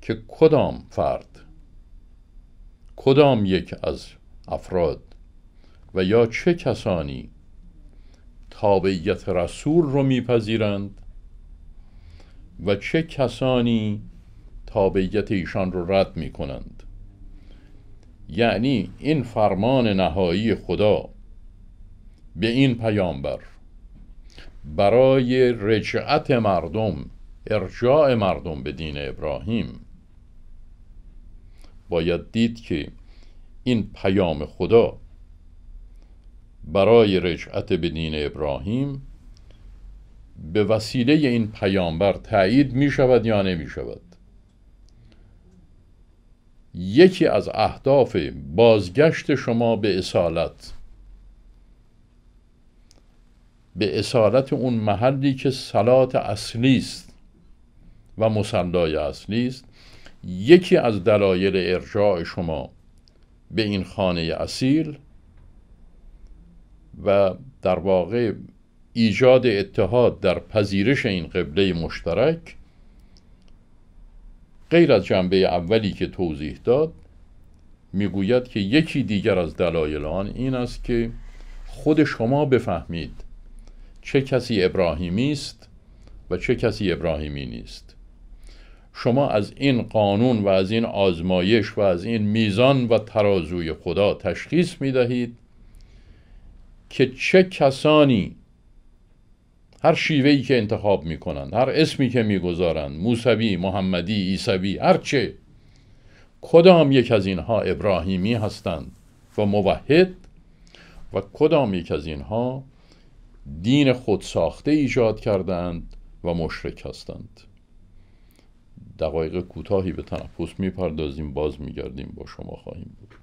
Speaker 1: که کدام فرد کدام یک از افراد و یا چه کسانی تابعیت رسول رو میپذیرند و چه کسانی تابعیت ایشان رو رد می کنند یعنی این فرمان نهایی خدا به این پیامبر برای رجعت مردم ارجاع مردم به دین ابراهیم. باید دید که این پیام خدا برای رجعت به دین ابراهیم به وسیله این پیامبر تایید می شود یا نمی شود یکی از اهداف بازگشت شما به اصالت. به اصالت اون محلی که سلات اصلی است و مسلای اصلی است. یکی از دلایل ارجاع شما به این خانه اصیل و در واقع ایجاد اتحاد در پذیرش این قبله مشترک غیر از جنبه اولی که توضیح داد می‌گوید که یکی دیگر از دلایل آن این است که خود شما بفهمید چه کسی ابراهیمی است و چه کسی ابراهیمی نیست. شما از این قانون و از این آزمایش و از این میزان و ترازوی خدا تشخیص می دهید که چه کسانی هر شیوهی که انتخاب می‌کنند هر اسمی که می‌گذارند موسوی محمدی عیسوی هر چه کدام یک از اینها ابراهیمی هستند و موحد و کدام یک از اینها دین خود ساخته ایجاد کردند و مشرک هستند. دقایق کوتاهی به تنفس می‌پردازیم باز میگردیم با شما خواهیم بود.